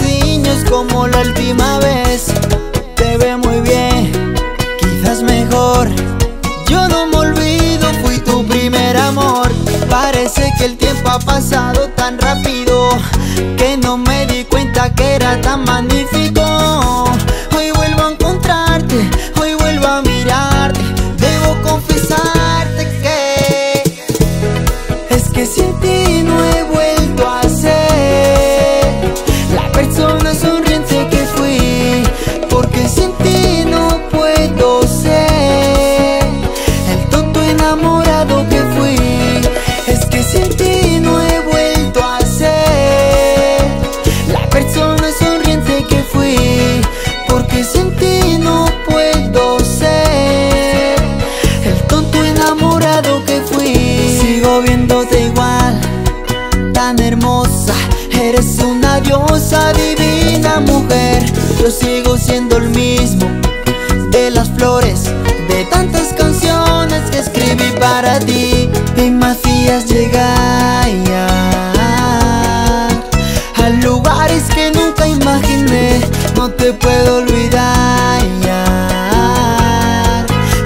niños como la última vez. Te ve muy bien, quizás mejor. Yo no me olvido, fui tu primer amor. Parece que el tiempo ha pasado tan rápido Que no me di cuenta que era tan magnífico. Hoy vuelvo a encontrarte, hoy vuelvo a mirarte. Debo confesarte que Es que sin ti no he vuelto a Porque sin ti no puedo ser El tonto enamorado que fui. Sigo viéndote igual Tan hermosa. Eres una diosa divina mujer. Yo sigo siendo el mismo De las flores De tantas canciones que escribí para ti. Y me hacías llegar No te puedo olvidar.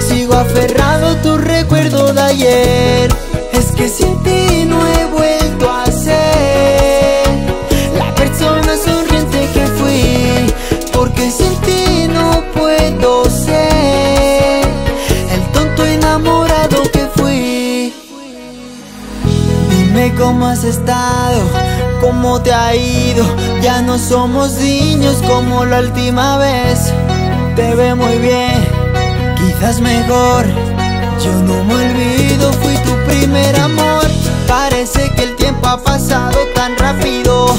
Sigo aferrado a tu recuerdo de ayer. Es que sin ti no he vuelto a ser La persona sonriente que fui Porque sin ti no puedo ser El tonto enamorado que fui. Dime cómo has estado, cómo te ha ido Ya no somos niños como la última vez. Te ve muy bien, quizás mejor. Yo no me olvido, fui tu primer amor. Parece que el tiempo ha pasado tan rápido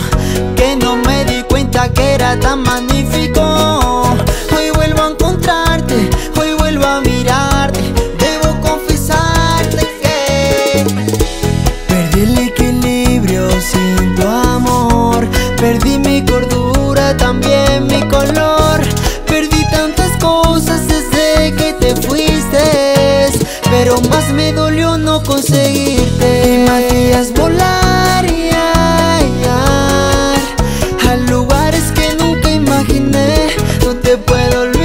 Que no me di cuenta que era tan magnífico Perdí mi cordura, también mi color. Perdí tantas cosas desde que te fuiste. Pero más me dolió no conseguirte. Y me volar y a, a lugares que nunca imaginé. No te puedo olvidar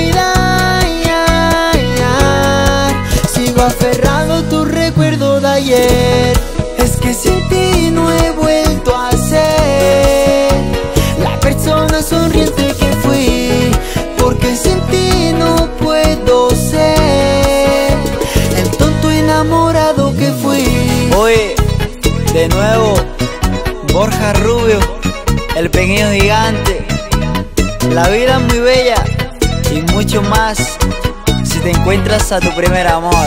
Sigo aferrado a tu recuerdo de ayer de nuevo, Borja Rubio, el pequeño gigante. La vida es muy bella y mucho más si te encuentras a tu primer amor.